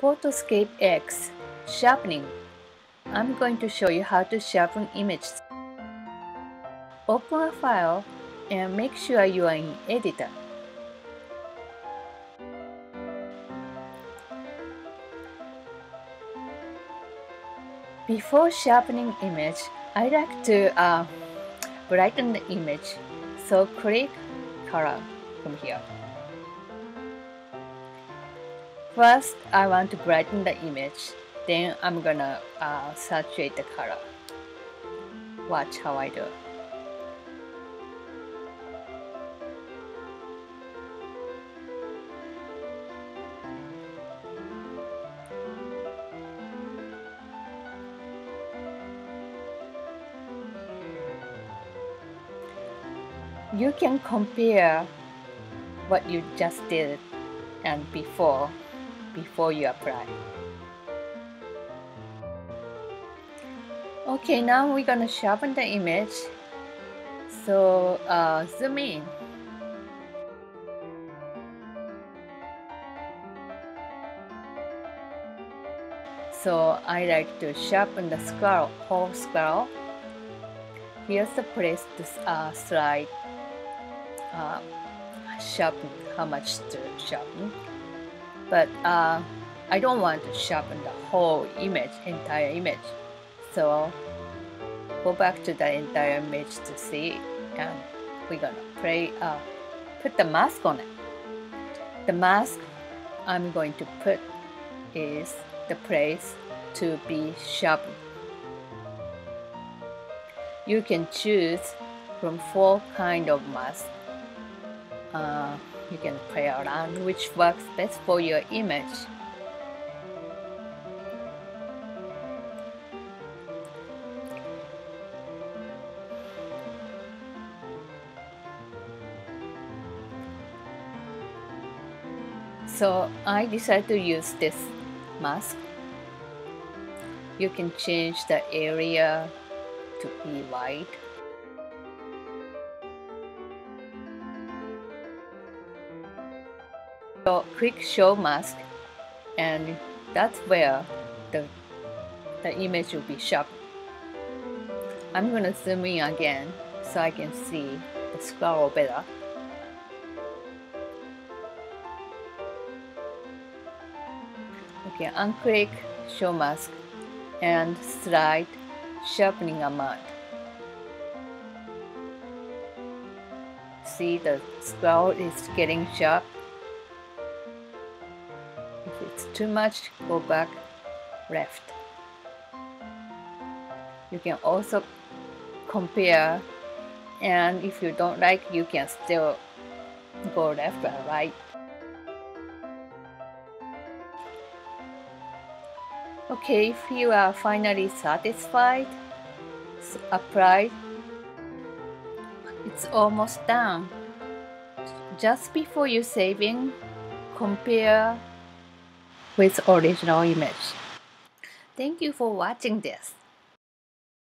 Photoscape X Sharpening I'm going to show you how to sharpen images. Open a file and make sure you are in editor. Before sharpening image, I like to uh, brighten the image. So click color from here. First, I want to brighten the image. Then I'm gonna uh, saturate the color. Watch how I do. You can compare what you just did and before before you apply. Okay, now we're gonna sharpen the image. So uh, zoom in. So I like to sharpen the squirrel, whole squirrel. Here's the place to uh, slide, uh, sharpen, how much to sharpen but uh, I don't want to sharpen the whole image, entire image. So go back to the entire image to see and we're gonna play, uh, put the mask on it. The mask I'm going to put is the place to be sharpened. You can choose from four kind of masks. Uh, you can play around which works best for your image. So I decided to use this mask. You can change the area to be white quick show mask and that's where the, the image will be sharp. I'm gonna zoom in again so I can see the squirrel better. Okay, unclick show mask and slide sharpening amount. See the squirrel is getting sharp it's too much, go back left. You can also compare and if you don't like, you can still go left or right. Okay, if you are finally satisfied, apply. It's almost done. Just before you saving, compare with original image. Thank you for watching this.